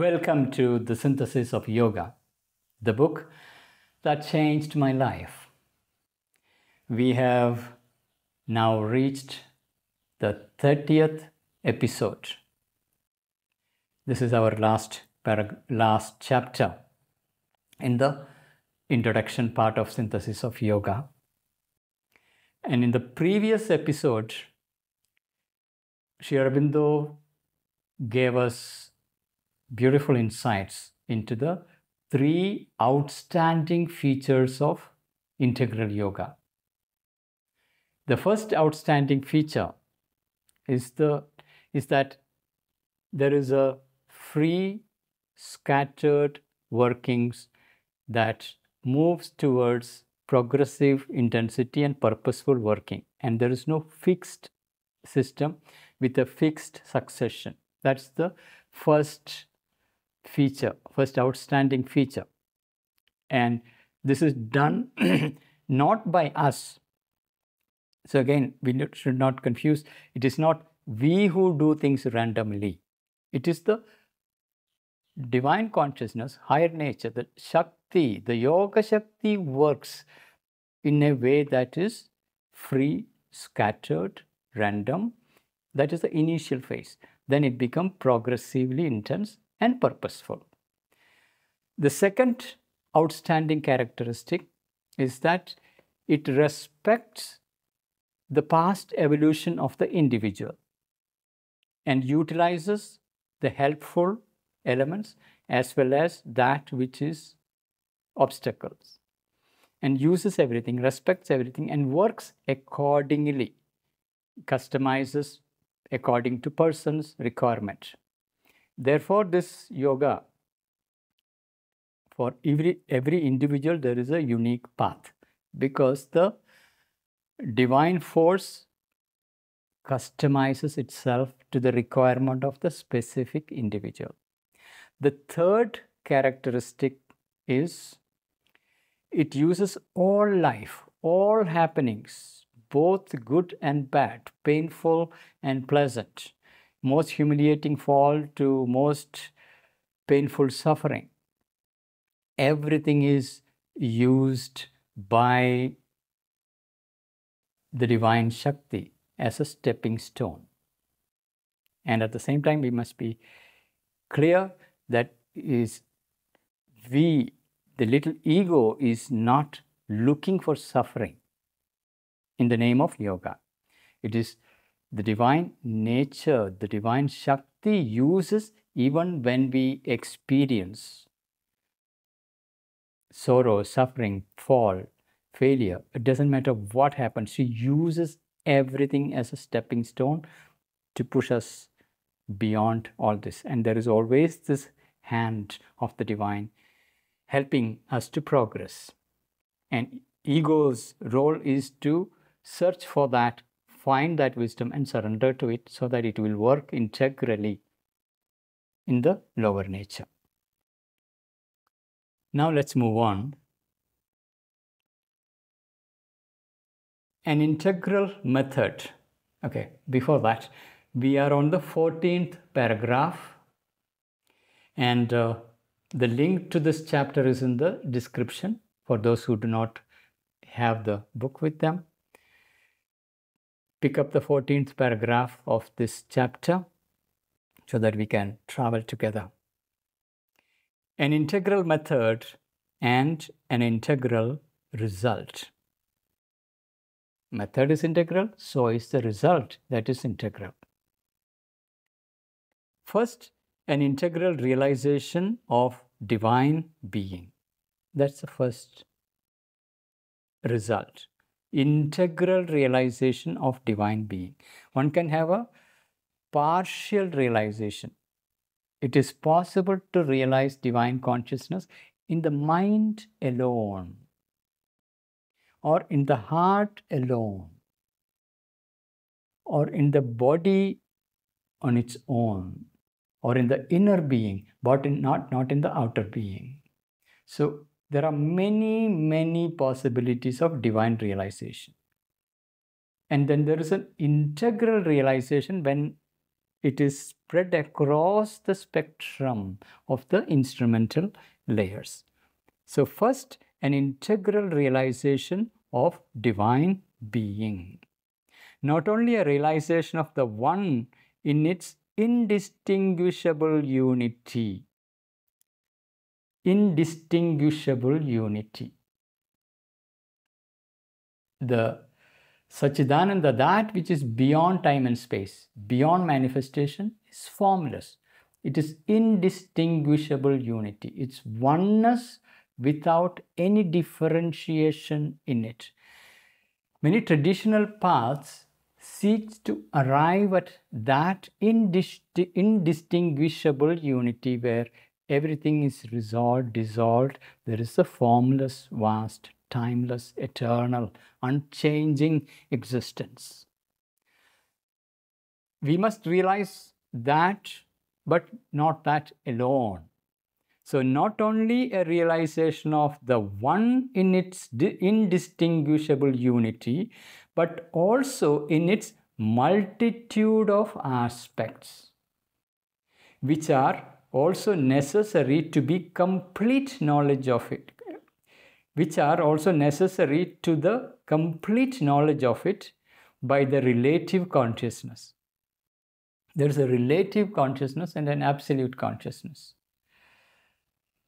Welcome to the Synthesis of Yoga, the book that changed my life. We have now reached the 30th episode. This is our last last chapter in the introduction part of Synthesis of Yoga. And in the previous episode, Sri Aurobindo gave us beautiful insights into the three outstanding features of integral yoga. The first outstanding feature is the is that there is a free scattered workings that moves towards progressive intensity and purposeful working and there is no fixed system with a fixed succession that's the first feature first outstanding feature. And this is done not by us. So again we should not confuse. It is not we who do things randomly. It is the divine consciousness higher nature the shakti the yoga shakti works in a way that is free scattered random. That is the initial phase. Then it becomes progressively intense and purposeful. The second outstanding characteristic is that it respects the past evolution of the individual and utilizes the helpful elements as well as that which is obstacles and uses everything respects everything and works accordingly customizes according to person's requirement therefore this yoga for every every individual there is a unique path because the divine force customizes itself to the requirement of the specific individual. The third characteristic is it uses all life all happenings both good and bad painful and pleasant most humiliating fall to most painful suffering everything is used by the divine Shakti as a stepping stone. And at the same time, we must be clear that is we, the little ego, is not looking for suffering in the name of yoga. It is the divine nature, the divine Shakti uses even when we experience sorrow, suffering, fall, failure. It doesn't matter what happens. She uses everything as a stepping stone to push us beyond all this. And there is always this hand of the divine helping us to progress. And ego's role is to search for that, find that wisdom, and surrender to it so that it will work integrally in the lower nature. Now let's move on. An integral method. Okay, before that, we are on the 14th paragraph, and uh, the link to this chapter is in the description for those who do not have the book with them. Pick up the 14th paragraph of this chapter so that we can travel together an integral method and an integral result. Method is integral, so is the result that is integral. First, an integral realization of divine being. That's the first result. Integral realization of divine being. One can have a partial realization it is possible to realize divine consciousness in the mind alone or in the heart alone or in the body on its own or in the inner being but in, not, not in the outer being. So there are many, many possibilities of divine realization. And then there is an integral realization when it is spread across the spectrum of the instrumental layers. So, first, an integral realization of divine being. Not only a realization of the one in its indistinguishable unity, indistinguishable unity. The Sachidananda, that which is beyond time and space, beyond manifestation, is formless. It is indistinguishable unity. It's oneness without any differentiation in it. Many traditional paths seek to arrive at that indistinguishable unity where everything is resolved, dissolved. There is a formless, vast timeless, eternal, unchanging existence. We must realize that, but not that alone. So, not only a realization of the one in its indistinguishable unity, but also in its multitude of aspects, which are also necessary to be complete knowledge of it, which are also necessary to the complete knowledge of it by the relative consciousness. There is a relative consciousness and an absolute consciousness.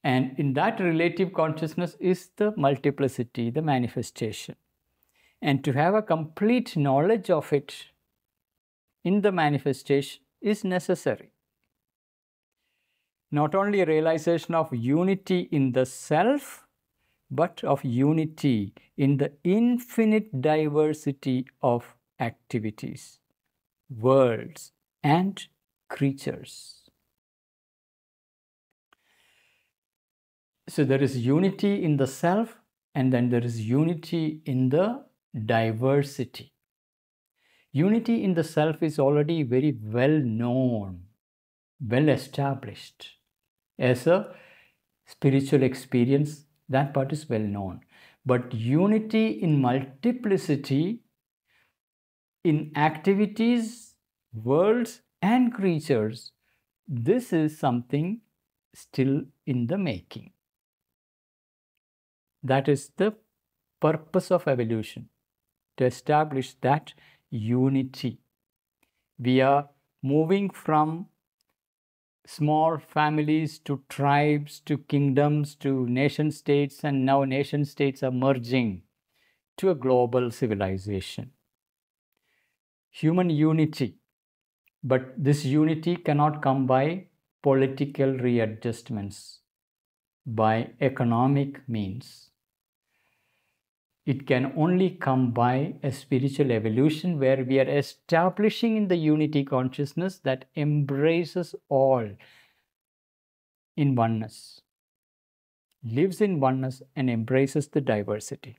And in that relative consciousness is the multiplicity, the manifestation. And to have a complete knowledge of it in the manifestation is necessary. Not only realization of unity in the self, but of unity in the infinite diversity of activities, worlds, and creatures. So there is unity in the self, and then there is unity in the diversity. Unity in the self is already very well known, well established as a spiritual experience that part is well known. But unity in multiplicity, in activities, worlds, and creatures, this is something still in the making. That is the purpose of evolution to establish that unity. We are moving from small families to tribes to kingdoms to nation states, and now nation states are merging to a global civilization. Human unity, but this unity cannot come by political readjustments, by economic means it can only come by a spiritual evolution where we are establishing in the unity consciousness that embraces all in oneness, lives in oneness, and embraces the diversity.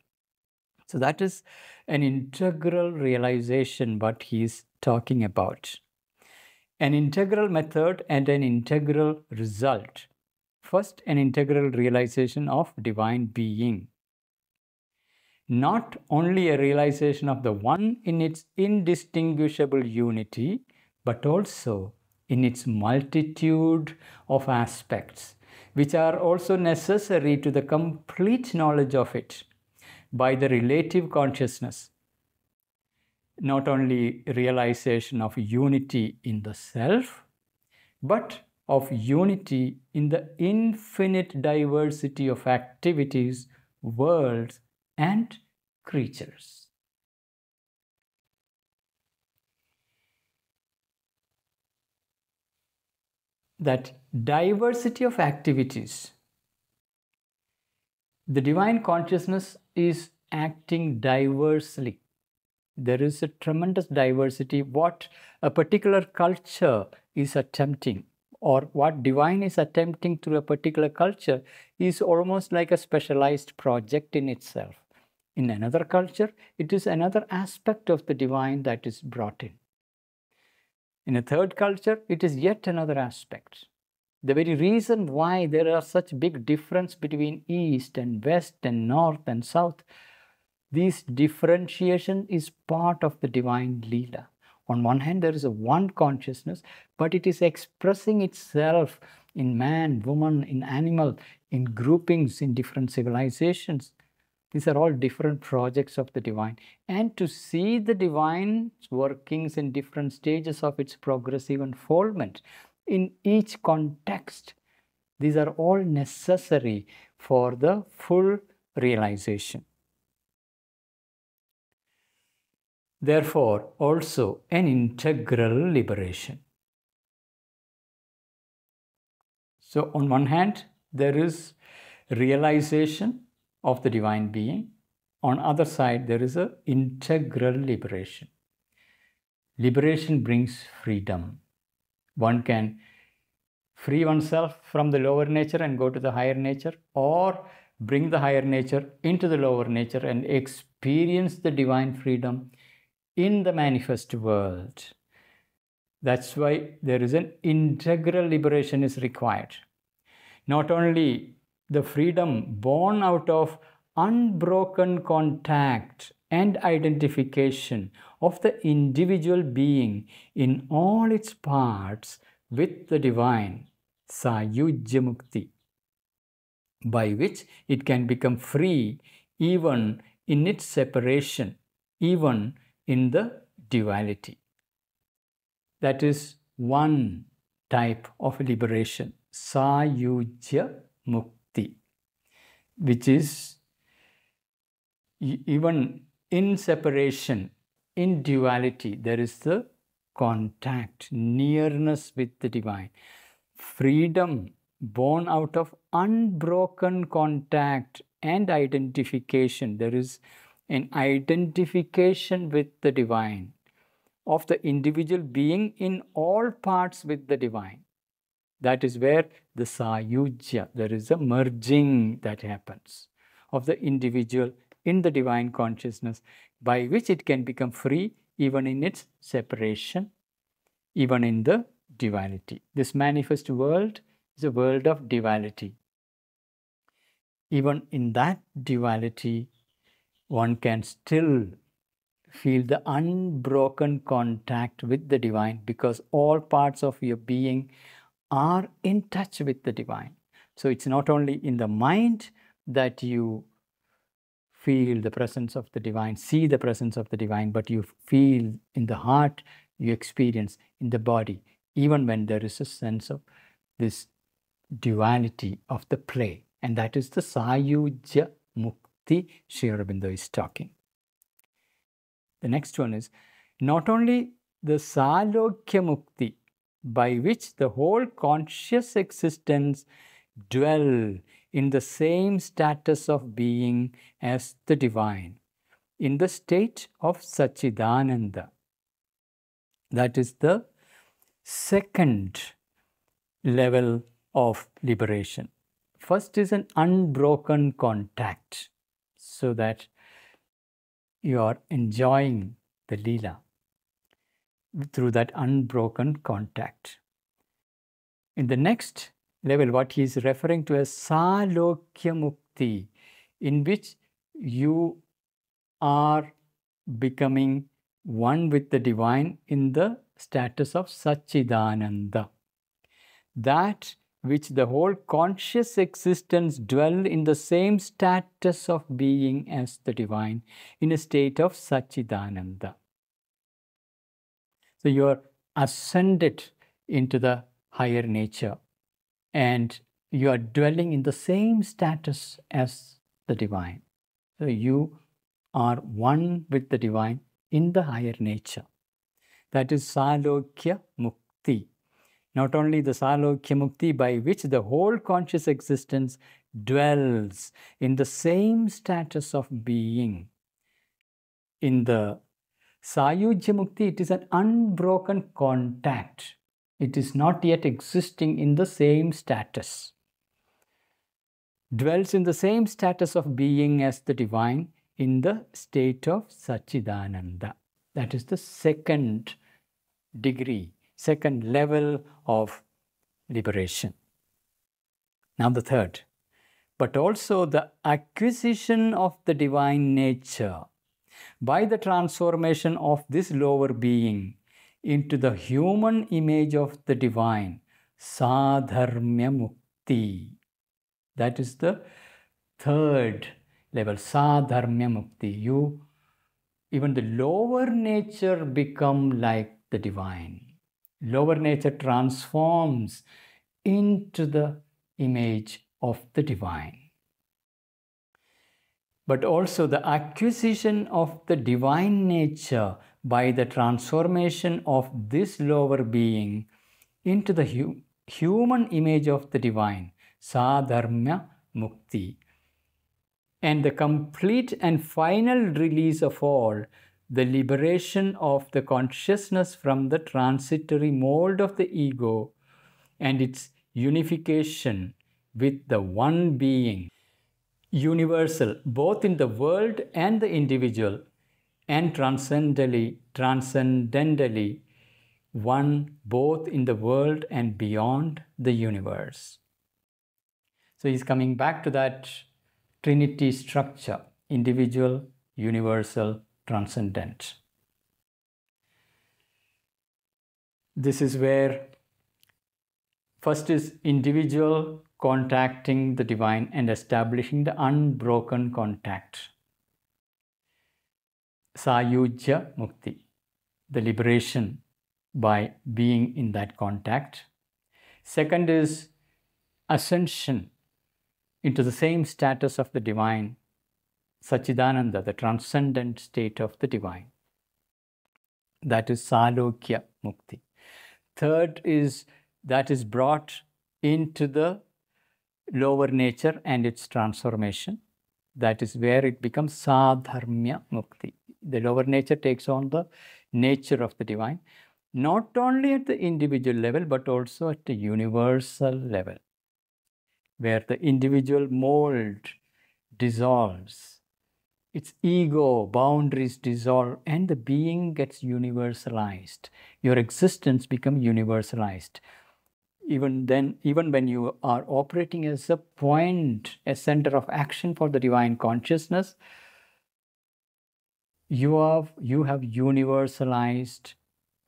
So, that is an integral realization, what he is talking about. An integral method and an integral result. First, an integral realization of divine being not only a realization of the one in its indistinguishable unity, but also in its multitude of aspects, which are also necessary to the complete knowledge of it by the relative consciousness. Not only realization of unity in the self, but of unity in the infinite diversity of activities, worlds, and creatures. That diversity of activities, the divine consciousness is acting diversely. There is a tremendous diversity. What a particular culture is attempting or what divine is attempting through a particular culture is almost like a specialized project in itself. In another culture, it is another aspect of the divine that is brought in. In a third culture, it is yet another aspect. The very reason why there are such big difference between east and west and north and south, this differentiation is part of the divine Leela. On one hand, there is a one consciousness, but it is expressing itself in man, woman, in animal, in groupings, in different civilizations. These are all different projects of the divine. And to see the divine's workings in different stages of its progressive unfoldment in each context, these are all necessary for the full realization. Therefore, also an integral liberation. So, on one hand, there is realization of the divine being. On other side, there is a integral liberation. Liberation brings freedom. One can free oneself from the lower nature and go to the higher nature, or bring the higher nature into the lower nature and experience the divine freedom in the manifest world. That's why there is an integral liberation is required. Not only the freedom born out of unbroken contact and identification of the individual being in all its parts with the divine, Sayujya Mukti, by which it can become free even in its separation, even in the duality. That is one type of liberation, Sayujya Mukti, which is even in separation, in duality, there is the contact, nearness with the divine, freedom born out of unbroken contact and identification. There is an identification with the divine of the individual being in all parts with the divine. That is where the sayujya, there is a merging that happens of the individual in the divine consciousness by which it can become free even in its separation, even in the duality. This manifest world is a world of duality. Even in that duality, one can still feel the unbroken contact with the divine because all parts of your being are in touch with the divine. So it's not only in the mind that you feel the presence of the divine, see the presence of the divine, but you feel in the heart, you experience in the body, even when there is a sense of this duality of the play. And that is the Sayujya Mukti Sri Aurobindo is talking. The next one is not only the Salokya Mukti, by which the whole conscious existence dwell in the same status of being as the divine, in the state of Sachidananda. That is the second level of liberation. First is an unbroken contact, so that you are enjoying the lila through that unbroken contact. In the next level, what he is referring to as Salokya Mukti, in which you are becoming one with the divine in the status of Sachidananda. That which the whole conscious existence dwell in the same status of being as the divine in a state of Sachidananda. So you are ascended into the higher nature and you are dwelling in the same status as the divine. So you are one with the divine in the higher nature. That is Salokya Mukti. Not only the Salokya Mukti by which the whole conscious existence dwells in the same status of being. In the Sayujya Mukti, it is an unbroken contact it is not yet existing in the same status. Dwells in the same status of being as the divine in the state of Sachidananda. That is the second degree, second level of liberation. Now, the third, but also the acquisition of the divine nature by the transformation of this lower being into the human image of the divine, sadharmya mukti. That is the third level, sadharmya mukti. You, even the lower nature become like the divine. Lower nature transforms into the image of the divine. But also the acquisition of the divine nature by the transformation of this lower being into the hu- human image of the divine, Sadharmya Mukti. And the complete and final release of all, the liberation of the consciousness from the transitory mold of the ego and its unification with the one being, universal both in the world and the individual, and transcendently, transcendentally one both in the world and beyond the universe. So he's coming back to that Trinity structure individual, universal, transcendent. This is where first is individual contacting the divine and establishing the unbroken contact. Sayujya Mukti, the liberation by being in that contact. Second is ascension into the same status of the divine, Sachidananda, the transcendent state of the divine. That is Salokya Mukti. Third is that is brought into the lower nature and its transformation. That is where it becomes Sadharmya Mukti. The lower nature takes on the nature of the divine, not only at the individual level, but also at the universal level, where the individual mold dissolves, its ego boundaries dissolve, and the being gets universalized. Your existence becomes universalized even then, even when you are operating as a point, a center of action for the divine consciousness, you have you have universalized,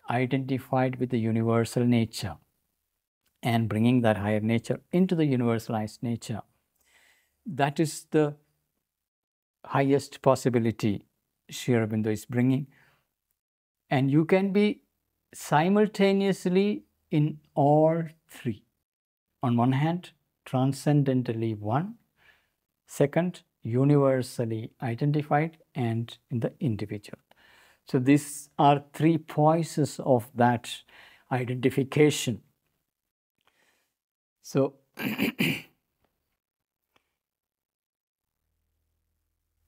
identified with the universal nature, and bringing that higher nature into the universalized nature. That is the highest possibility Sri Aurobindo is bringing, and you can be simultaneously in all three. On one hand, transcendently one, second, universally identified, and in the individual. So, these are three voices of that identification. So,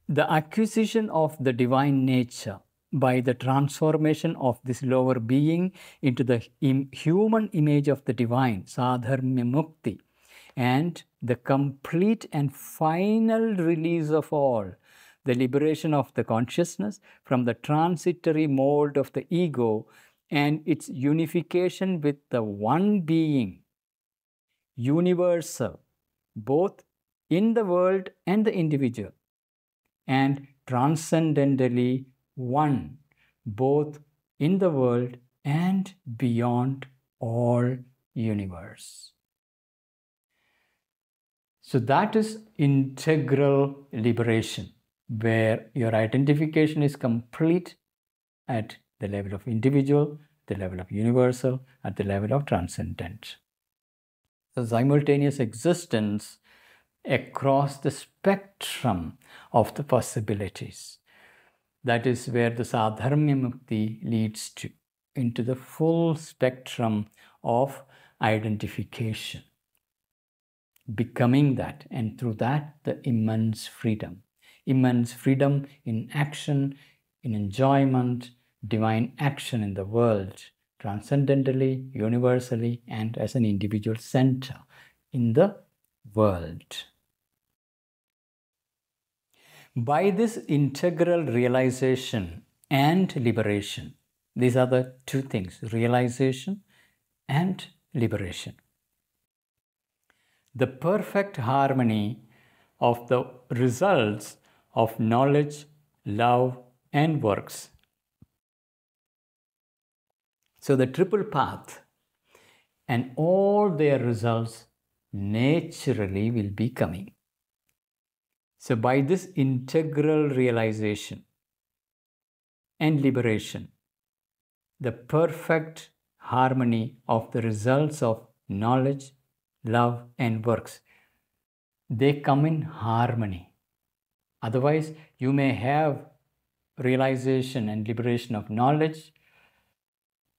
the acquisition of the divine nature by the transformation of this lower being into the Im- human image of the divine, Sadharmya Mukti, and the complete and final release of all, the liberation of the consciousness from the transitory mold of the ego and its unification with the one being, universal, both in the world and the individual, and transcendentally one, both in the world and beyond all universe. So that is integral liberation, where your identification is complete at the level of individual, the level of universal, at the level of transcendent. The simultaneous existence across the spectrum of the possibilities. That is where the Sadharmya Mukti leads to, into the full spectrum of identification. Becoming that, and through that, the immense freedom. Immense freedom in action, in enjoyment, divine action in the world, transcendentally, universally, and as an individual center in the world. By this integral realization and liberation, these are the two things realization and liberation. The perfect harmony of the results of knowledge, love, and works. So the triple path and all their results naturally will be coming. So, by this integral realization and liberation, the perfect harmony of the results of knowledge, love, and works, they come in harmony. Otherwise, you may have realization and liberation of knowledge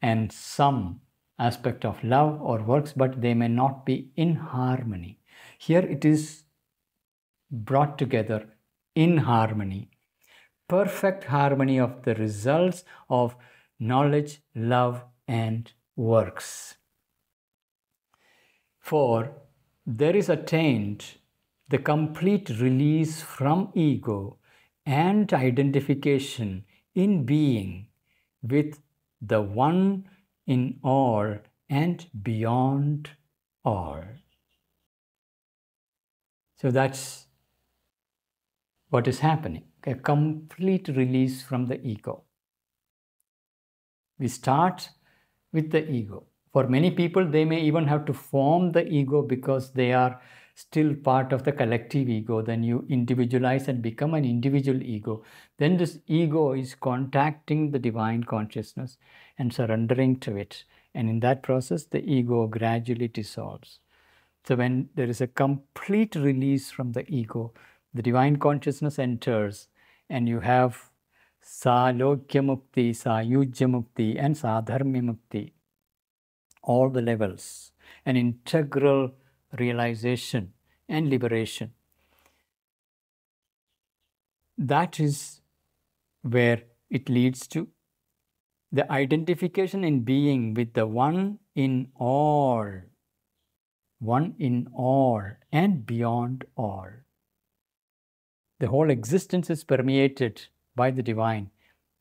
and some aspect of love or works, but they may not be in harmony. Here it is brought together in harmony, perfect harmony of the results of knowledge, love, and works. For there is attained the complete release from ego and identification in being with the one in all and beyond all. So that's what is happening a complete release from the ego. We start with the ego. For many people, they may even have to form the ego because they are still part of the collective ego. Then you individualize and become an individual ego. Then this ego is contacting the divine consciousness and surrendering to it. And in that process, the ego gradually dissolves. So, when there is a complete release from the ego, the divine consciousness enters, and you have Salokya Mukti, Sayujya Mukti, and Sadharmya Mukti. All the levels, an integral realization and liberation. That is where it leads to the identification in being with the one in all, one in all, and beyond all. The whole existence is permeated by the divine,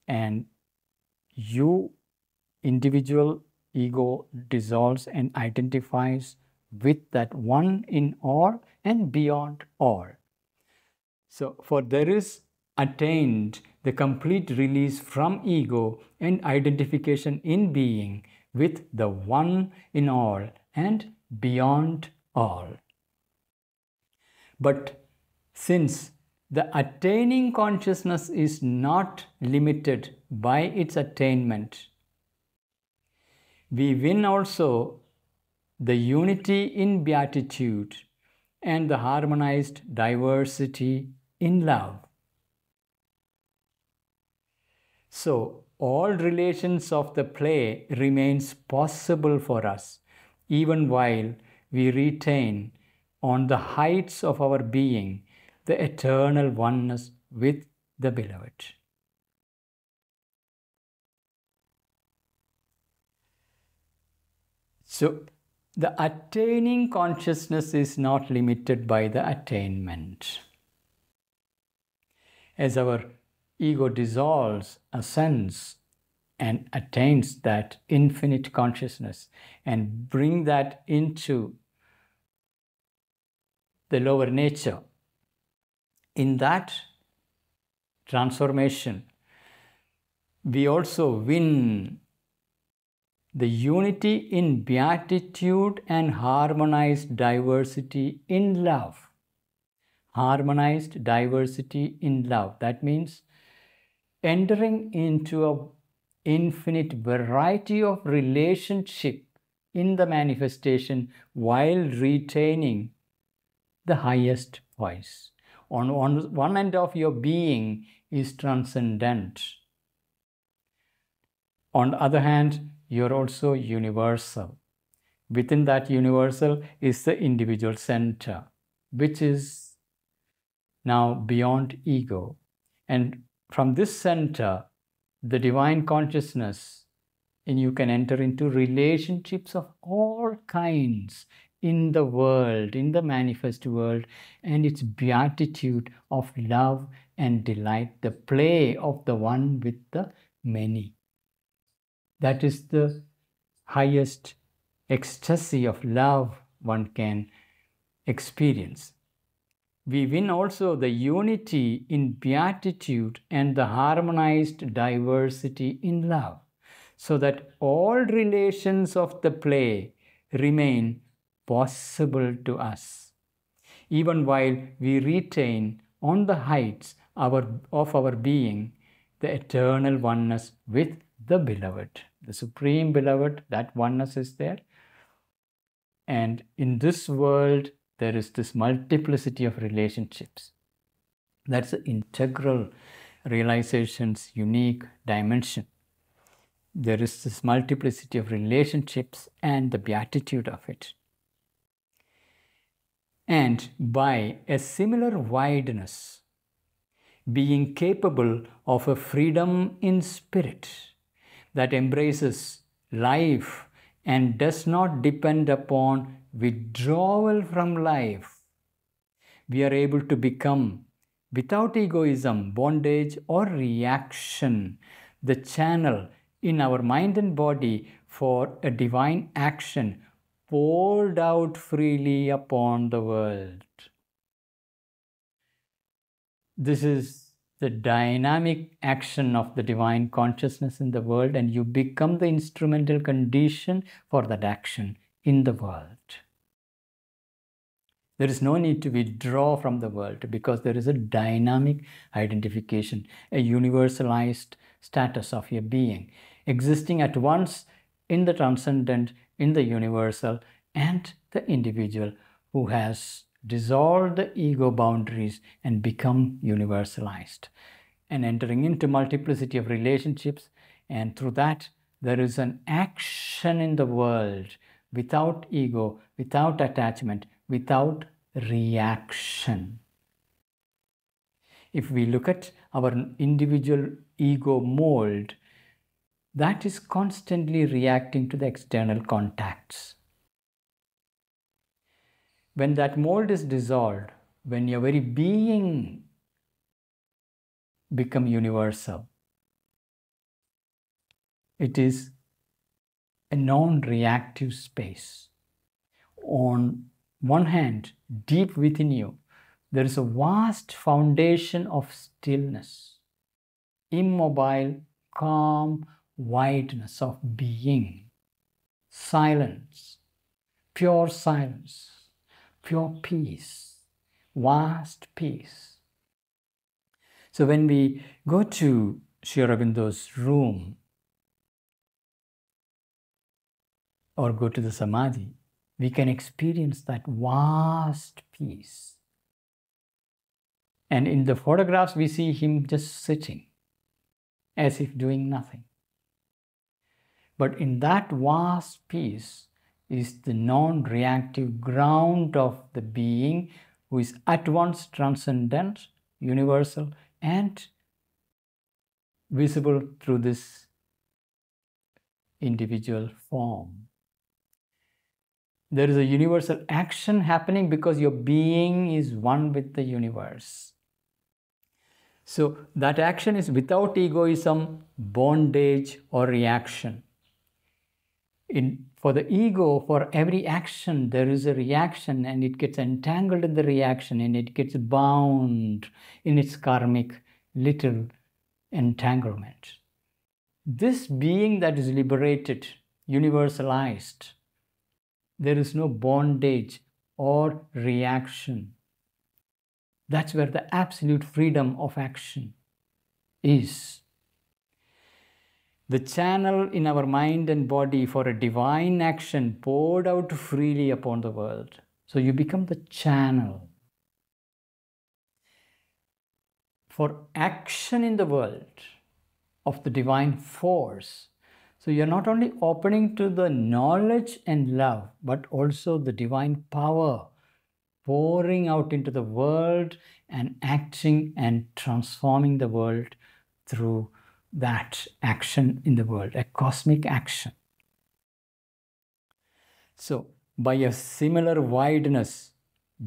and you, individual ego, dissolves and identifies with that one in all and beyond all. So, for there is attained the complete release from ego and identification in being with the one in all and beyond all. But since the attaining consciousness is not limited by its attainment, we win also the unity in beatitude and the harmonized diversity in love. So, all relations of the play remains possible for us even while we retain on the heights of our being the eternal oneness with the beloved. So, the attaining consciousness is not limited by the attainment. As our ego dissolves, ascends, and attains that infinite consciousness and bring that into the lower nature, in that transformation, we also win the unity in beatitude and harmonized diversity in love. Harmonized diversity in love. That means entering into a infinite variety of relationship in the manifestation while retaining the highest voice. On, on one end of your being is transcendent. On the other hand, you're also universal. Within that universal is the individual center, which is now beyond ego. And from this center, the divine consciousness, and you can enter into relationships of all kinds in the world, in the manifest world, and its beatitude of love and delight, the play of the one with the many. That is the highest ecstasy of love one can experience. We win also the unity in beatitude and the harmonized diversity in love. so that all relations of the play remain possible to us, even while we retain on the heights our, of our being the eternal oneness with the beloved. The supreme beloved, that oneness is there. And in this world, there is this multiplicity of relationships. That's the integral realization's unique dimension. There is this multiplicity of relationships and the beatitude of it. And by a similar wideness, being capable of a freedom in spirit that embraces life and does not depend upon withdrawal from life, we are able to become, without egoism, bondage, or reaction, the channel in our mind and body for a divine action poured out freely upon the world. This is the dynamic action of the divine consciousness in the world, and you become the instrumental condition for that action in the world. There is no need to withdraw from the world because there is a dynamic identification, a universalized status of your being, existing at once in the transcendent, in the universal, and the individual who has dissolved the ego boundaries and become universalized. And entering into multiplicity of relationships and through that there is an action in the world without ego without attachment without reaction. If we look at our individual ego mold that is constantly reacting to the external contacts when that mold is dissolved, when your very being become universal, it is a non-reactive space. On one hand, deep within you, there is a vast foundation of stillness, immobile, calm wideness of being, silence, pure silence pure peace, vast peace. So when we go to Sri Aurobindo's room or go to the Samadhi, we can experience that vast peace. And in the photographs, we see him just sitting as if doing nothing. But in that vast peace, is the non reactive ground of the being who is at once transcendent, universal, and visible through this individual form. There is a universal action happening because your being is one with the universe. So that action is without egoism, bondage, or reaction. In for the ego, for every action, there is a reaction and it gets entangled in the reaction and it gets bound in its karmic little entanglement. This being that is liberated, universalized, there is no bondage or reaction. That's where the absolute freedom of action is the channel in our mind and body for a divine action poured out freely upon the world. So you become the channel for action in the world of the divine force. So you're not only opening to the knowledge and love, but also the divine power pouring out into the world and acting and transforming the world through that action in the world, a cosmic action. So, by a similar wideness,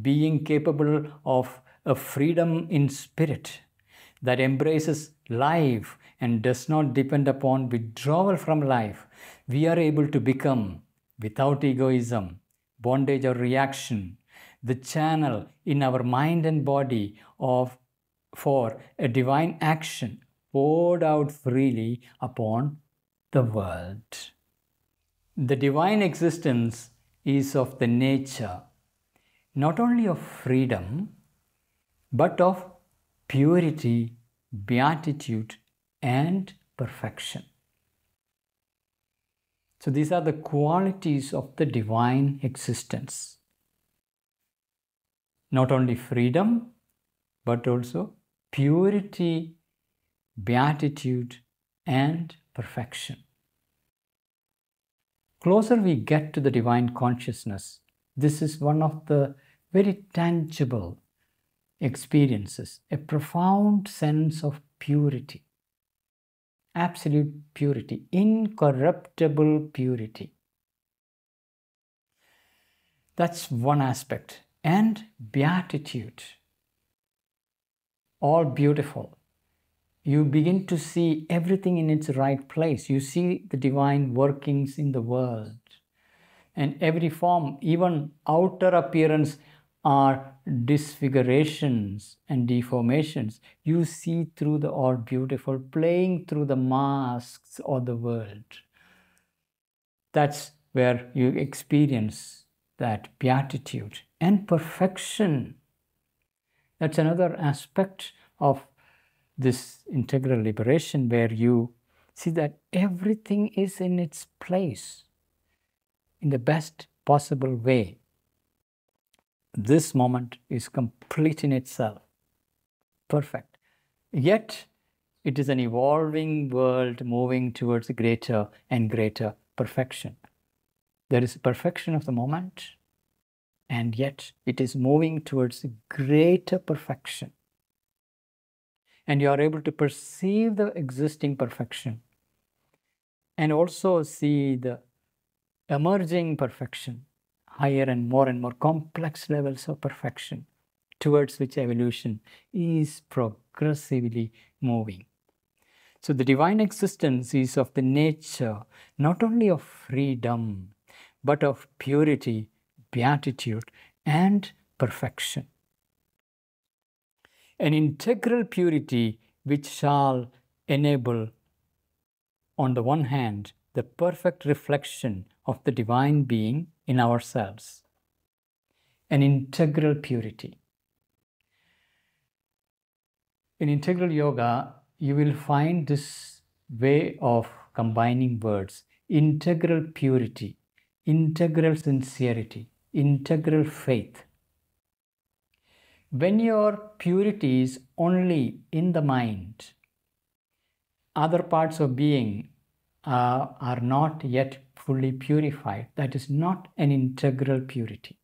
being capable of a freedom in spirit that embraces life and does not depend upon withdrawal from life, we are able to become, without egoism, bondage, or reaction, the channel in our mind and body of for a divine action poured out freely upon the world. The divine existence is of the nature not only of freedom, but of purity, beatitude, and perfection. So, these are the qualities of the divine existence. Not only freedom, but also purity, beatitude, and perfection. Closer we get to the divine consciousness, this is one of the very tangible experiences, a profound sense of purity, absolute purity, incorruptible purity. That's one aspect. And beatitude, all beautiful. You begin to see everything in its right place. You see the divine workings in the world and every form, even outer appearance, are disfigurations and deformations. You see through the all beautiful, playing through the masks of the world. That's where you experience that beatitude and perfection. That's another aspect of this integral liberation where you see that everything is in its place in the best possible way. This moment is complete in itself, perfect. Yet, it is an evolving world moving towards greater and greater perfection. There is perfection of the moment, and yet it is moving towards greater perfection. And you are able to perceive the existing perfection and also see the emerging perfection, higher and more and more complex levels of perfection, towards which evolution is progressively moving. So, the divine existence is of the nature not only of freedom, but of purity, beatitude, and perfection. An integral purity which shall enable, on the one hand, the perfect reflection of the divine being in ourselves, an integral purity. In integral yoga, you will find this way of combining words integral purity, integral sincerity, integral faith. When your purity is only in the mind, other parts of being uh, are not yet fully purified. That is not an integral purity.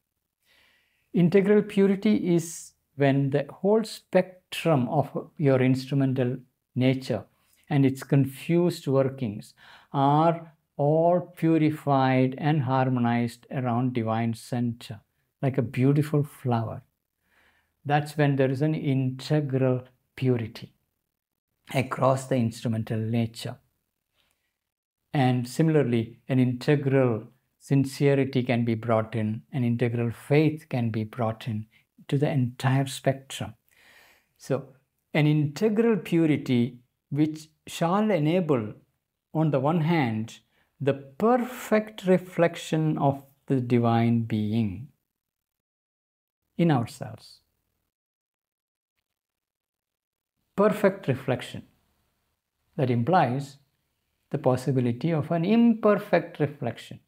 Integral purity is when the whole spectrum of your instrumental nature and its confused workings are all purified and harmonized around divine center like a beautiful flower that's when there is an integral purity across the instrumental nature and similarly, an integral sincerity can be brought in, an integral faith can be brought in to the entire spectrum. So, an integral purity which shall enable, on the one hand, the perfect reflection of the divine being in ourselves. Perfect reflection. That implies the possibility of an imperfect reflection.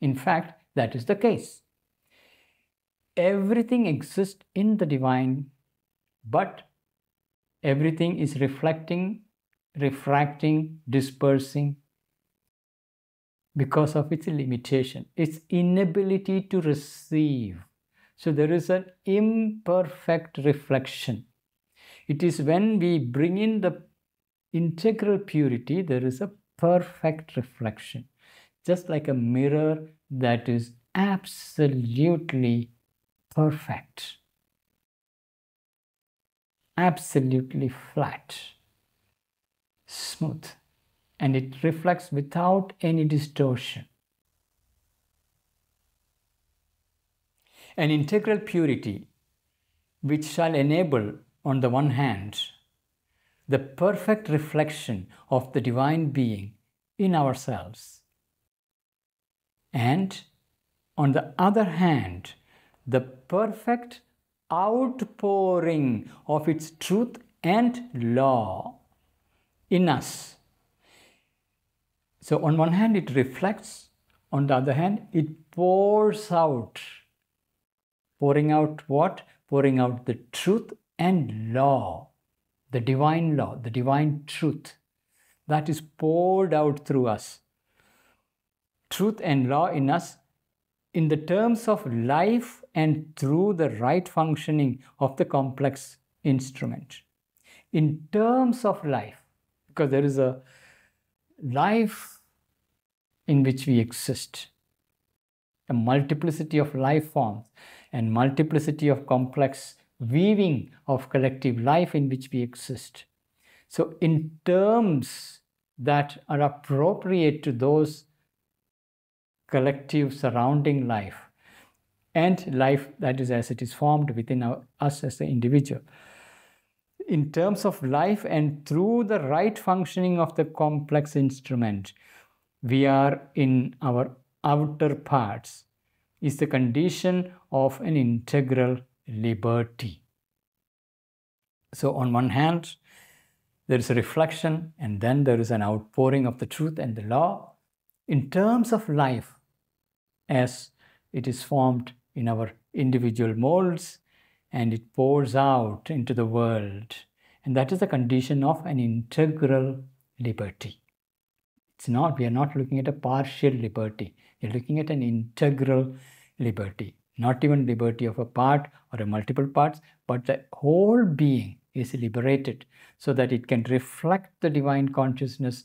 In fact, that is the case. Everything exists in the divine, but everything is reflecting, refracting, dispersing because of its limitation, its inability to receive. So there is an imperfect reflection. It is when we bring in the integral purity, there is a perfect reflection, just like a mirror that is absolutely perfect, absolutely flat, smooth, and it reflects without any distortion. An integral purity which shall enable, on the one hand, the perfect reflection of the divine being in ourselves. And on the other hand, the perfect outpouring of its truth and law in us. So, on one hand, it reflects, on the other hand, it pours out. Pouring out what? Pouring out the truth and law, the divine law, the divine truth that is poured out through us. Truth and law in us in the terms of life and through the right functioning of the complex instrument. In terms of life, because there is a life in which we exist, a multiplicity of life forms and multiplicity of complex weaving of collective life in which we exist. So, in terms that are appropriate to those collective surrounding life and life that is as it is formed within our, us as an individual. In terms of life and through the right functioning of the complex instrument, we are in our outer parts, is the condition of an integral liberty. So, on one hand, there is a reflection, and then there is an outpouring of the truth and the law in terms of life as it is formed in our individual molds and it pours out into the world. And that is the condition of an integral liberty. It's not, we are not looking at a partial liberty, we're looking at an integral liberty. Not even liberty of a part or a multiple parts, but the whole being is liberated so that it can reflect the divine consciousness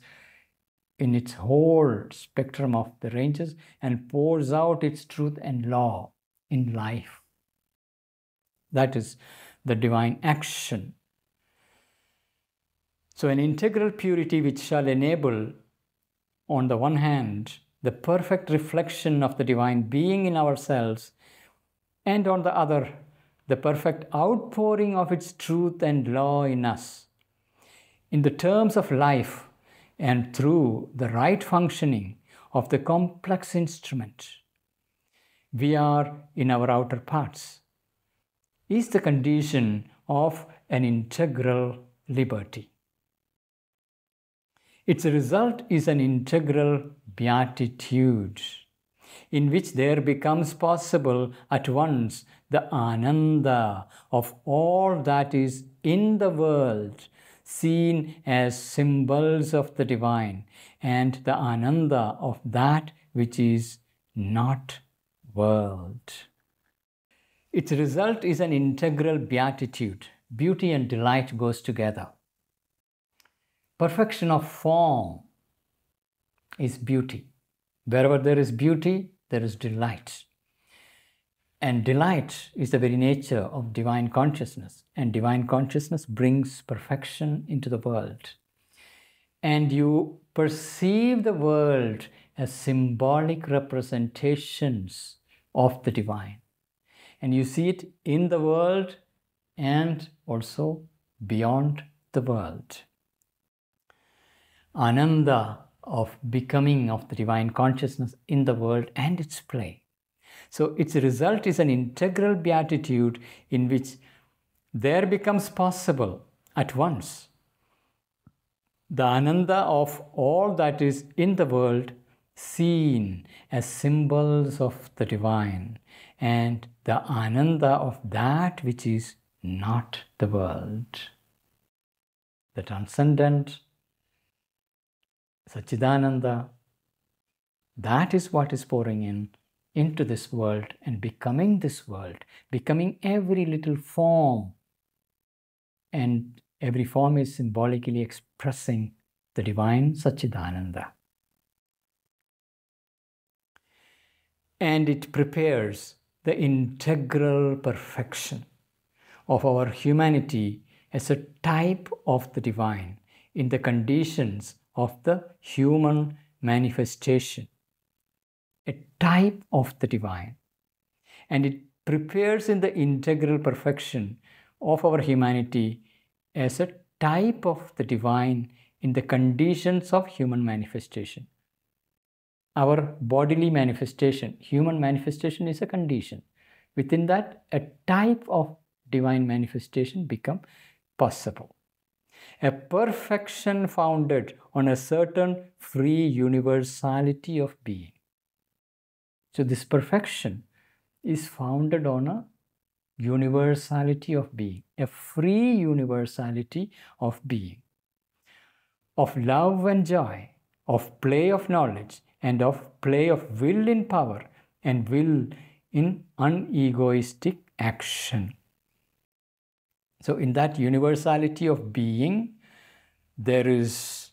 in its whole spectrum of the ranges and pours out its truth and law in life. That is the divine action. So, an integral purity which shall enable, on the one hand, the perfect reflection of the divine being in ourselves, and on the other, the perfect outpouring of its truth and law in us. In the terms of life and through the right functioning of the complex instrument, we are in our outer parts, is the condition of an integral liberty. Its result is an integral beatitude in which there becomes possible at once the ananda of all that is in the world, seen as symbols of the divine, and the ananda of that which is not world. Its result is an integral beatitude. Beauty and delight goes together. Perfection of form is beauty. Wherever there is beauty, there is delight. And delight is the very nature of divine consciousness. And divine consciousness brings perfection into the world. And you perceive the world as symbolic representations of the divine. And you see it in the world and also beyond the world. Ananda of becoming of the divine consciousness in the world and its play. So its result is an integral beatitude in which there becomes possible at once the ananda of all that is in the world seen as symbols of the divine and the ananda of that which is not the world. The transcendent Sachidananda, that is what is pouring in into this world and becoming this world, becoming every little form. And every form is symbolically expressing the divine Sachidananda. And it prepares the integral perfection of our humanity as a type of the divine in the conditions of the human manifestation, a type of the divine. And it prepares in the integral perfection of our humanity as a type of the divine in the conditions of human manifestation. Our bodily manifestation, human manifestation is a condition. Within that, a type of divine manifestation become possible. A perfection founded on a certain free universality of being. So this perfection is founded on a universality of being, a free universality of being, of love and joy, of play of knowledge, and of play of will in power and will in unegoistic action. So, in that universality of being, there is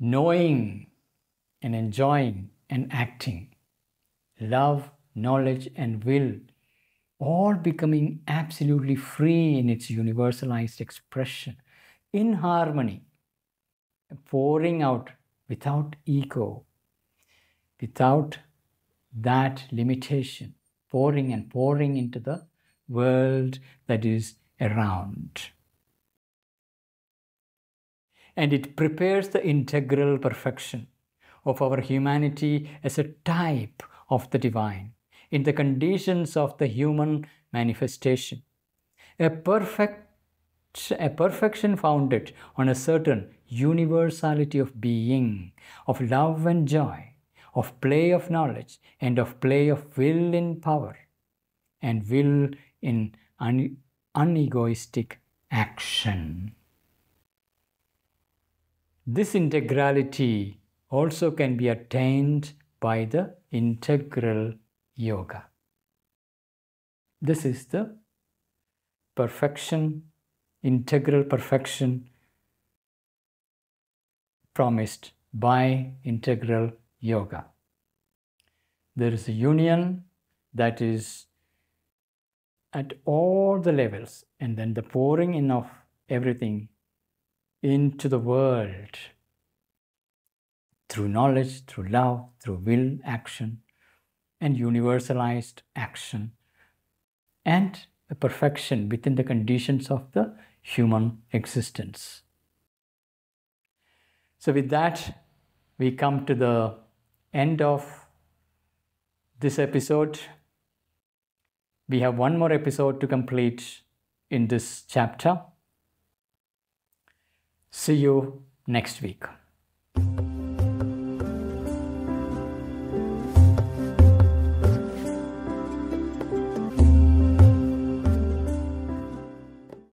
knowing and enjoying and acting, love, knowledge, and will, all becoming absolutely free in its universalized expression, in harmony, pouring out without ego, without that limitation, pouring and pouring into the world that is around. And it prepares the integral perfection of our humanity as a type of the divine in the conditions of the human manifestation. A perfect a perfection founded on a certain universality of being, of love and joy, of play of knowledge, and of play of will in power, and will in un- unegoistic action. This integrality also can be attained by the integral yoga. This is the perfection, integral perfection promised by integral yoga. There is a union that is at all the levels, and then the pouring in of everything into the world through knowledge, through love, through will, action, and universalized action, and the perfection within the conditions of the human existence. So, with that, we come to the end of this episode. We have one more episode to complete in this chapter. See you next week.